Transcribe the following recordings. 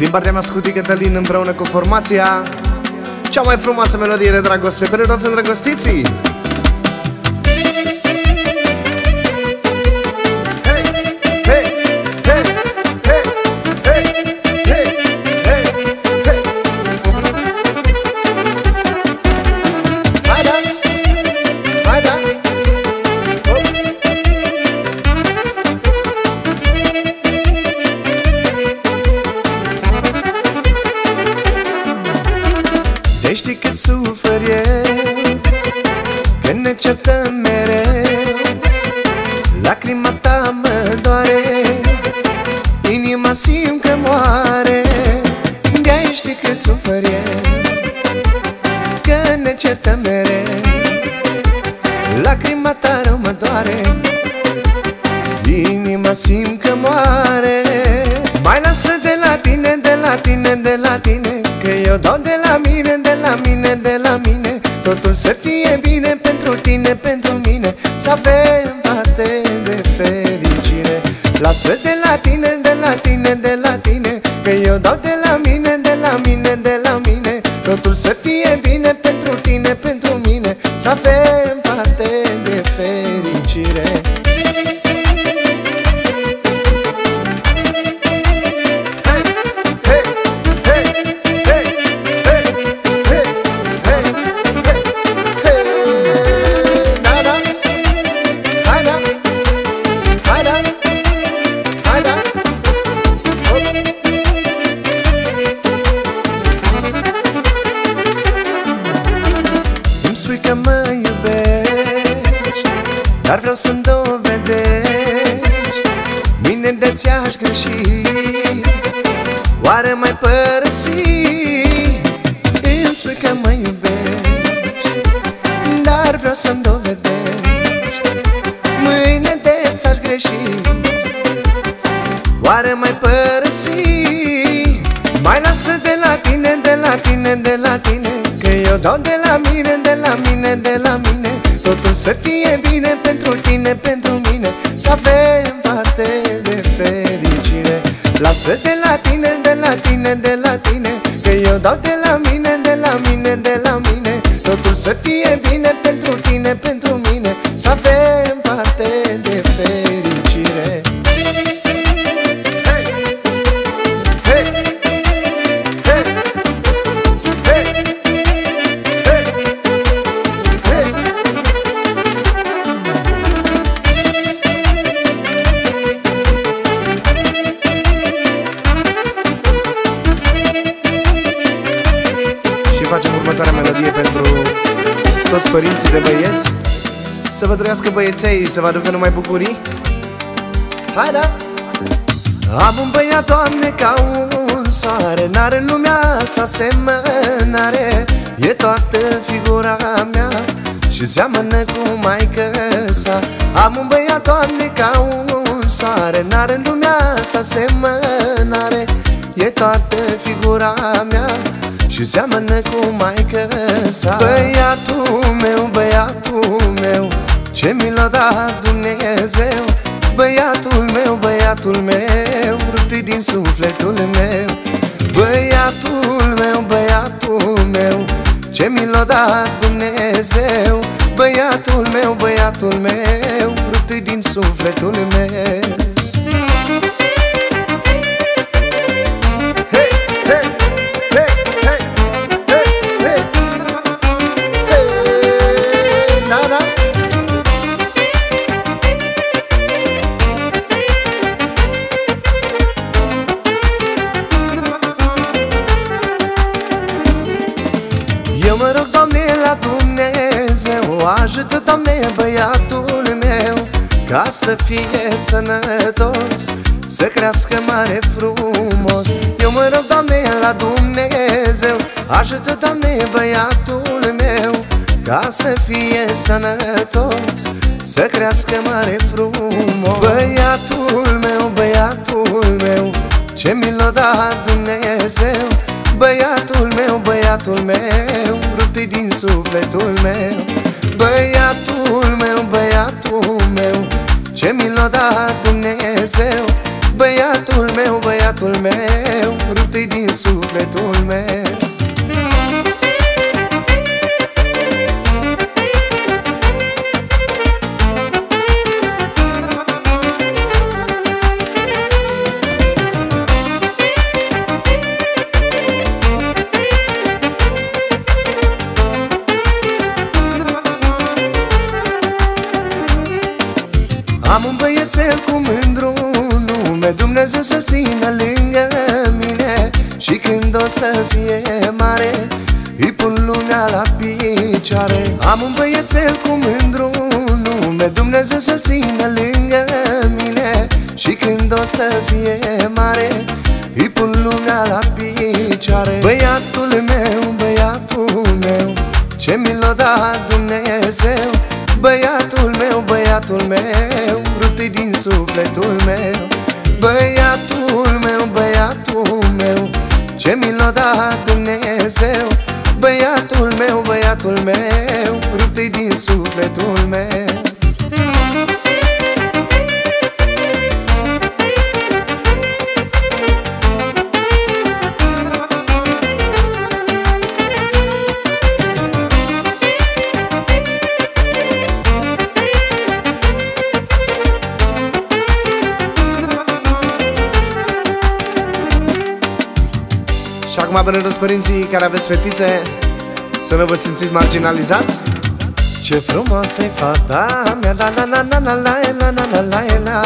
Din partea mea Scuti Cătălin împreună cu formația Cea mai frumoasă melodie de dragoste. Pentru toți îndrăgostiții eu dau de la mine, de la mine, de la mine. Totul să fie bine pentru tine, pentru mine. Să avem parte de fericire. Lasă de la tine, de la tine, de la tine Că eu dau de la mine, de la mine, de la mine. Totul să fie bine pentru tine, pentru mine. Să avem parte de fericire dau de la mine, de la mine, de la mine. Totul să fie bine pentru tine, pentru mine. Să avem parte de fericire. Lasă de la tine, de la tine, de la tine Că eu dau de la mine, de la mine, de la mine. Totul să fie bine pentru tine, pentru mine. Să avem toți părinții de băieți? Să vă trăiască băieței, să vă aducă numai bucurii? Hai da! Am un băiat, Doamne, ca un soare. N-are în lumea asta semănare. E toată figura mea Și seamănă cu maică sa. Am un băiat, Doamne, ca un soare. N-are în lumea asta semănare. E toată figura mea Și seamănă cu maică sa. Băiatul meu, băiatul meu Ce mi l-a dat Dumnezeu? Băiatul meu, băiatul meu Rupti din sufletul meu. Băiatul meu, băiatul meu Ce mi l-a dat Dumnezeu? Băiatul meu, băiatul meu Rupti din sufletul meu să fie sănătos Să crească mare frumos. Eu mă rog, Doamne, la Dumnezeu Ajută, Doamne, băiatul meu Ca să fie sănătos Să crească mare frumos. Băiatul meu, băiatul meu Ce mi l-a dat Dumnezeu. Băiatul meu, băiatul meu Rupti din sufletul meu. Băiatul meu, băiatul meu Ce mi l-a dat Dumnezeu? Băiatul meu, băiatul meu rupt din sufletul meu Și când o să fie mare Îi pun lumea la picioare. Am un băiețel cu mândru nume Dumnezeu să-l țină lângă mine. Și când o să fie mare Îi pun lumea la picioare. Băiatul meu, băiatul meu Ce mi l-a dat Dumnezeu? Băiatul meu, băiatul meu Rupte din sufletul meu. Băiatul Ce mi l-a dat Dumnezeu. Băiatul meu, băiatul meu Rupte din sufletul meu Și acum, până părinții care aveți fetițe Să nu vă simțiți marginalizați Ce frumoasă e fata mea La la la la la la la la la la la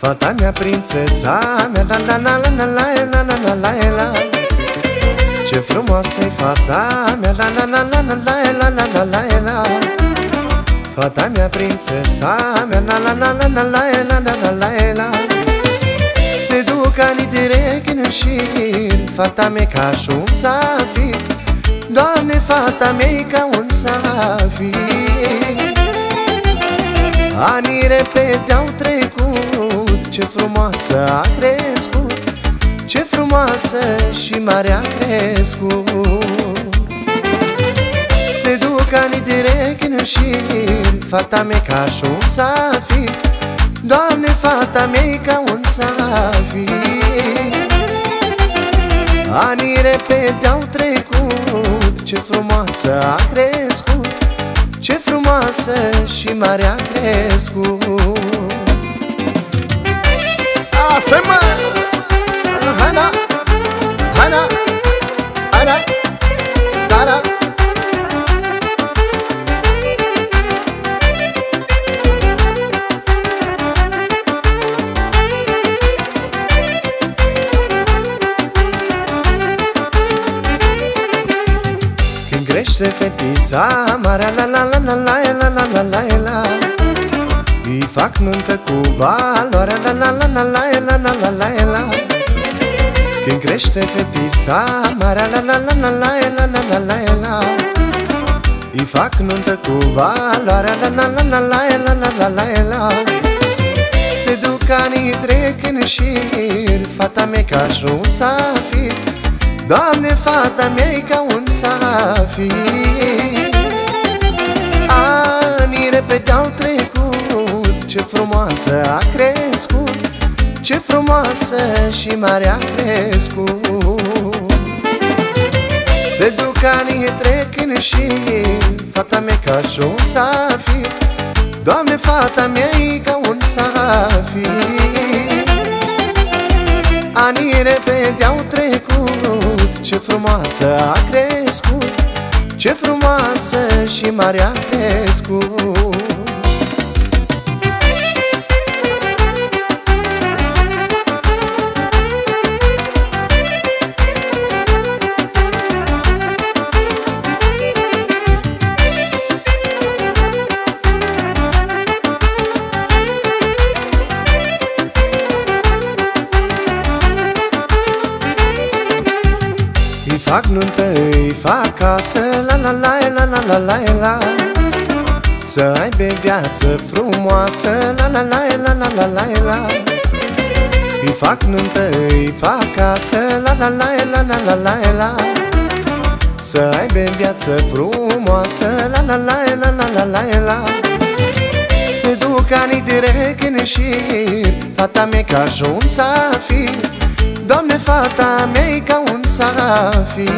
Fata mea, prințesa mea La la la la la la la la la la la Ce frumoasă e fata mea La la la la la la la la la la la Fata mea, prințesa mea La la la la la la la la la la la se duc anii direct în șir. Fata mea ca și un safir. Doamne, fata mea e ca un safir. Anii repede au trecut. Ce frumoasă a crescut. Ce frumoasă și mare a crescut. Se duc anii direct în șir. Fata mea ca și un safir Doamne, fata mea e ca un safir Anii repede au trecut Ce frumoasă a crescut Ce frumoasă și mare a crescut Asta mă! Hai da! Hai da! Hai da! Da, da! Când crește fetița mare la la la la la la la la la la Îi fac nuntă cu valoare la la la la la la la la la la Când crește fetița mare la la la la la la la la la la Îi fac nuntă cu valoare la la la la la la la la la la Se duc anii trec în șir Fata mea ca și un safir Doamne, fata mea e ca un safir. Anii repede au trecut Ce frumoasă a crescut Ce frumoasă și mare a crescut. Se duc anii trec în șir Fata mea ca și un safir. Doamne, fata mea e ca un safir. Anii repede au trecut Ce frumoasă a crescut Ce frumoasă și mare a crescut fac nuntă, îi fac casă La la la la la la la la Să aibă viață frumoasă La la la la la la la la Îi fac nuntă, îi fac casă La la la la la la la la Să aibă viață frumoasă La la la la la la la la Se duc anii direct în șir Fata mea ca un safir Doamne, fata mea e ca un safir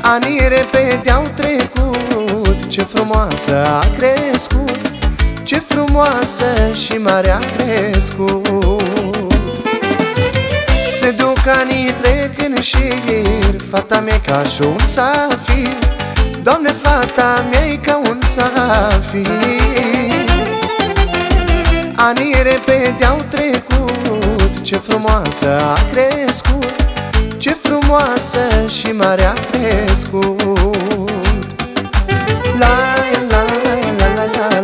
Anii repede au trecut Ce frumoasă a crescut Ce frumoasă și mare a crescut. Se duc anii trec în șir Fata mea ca și un safir Doamne, fata mea e ca un safir. Anii repede au trecut ce frumoasă a crescut Ce frumoasă și mare a crescut La, la, la, la, la, la.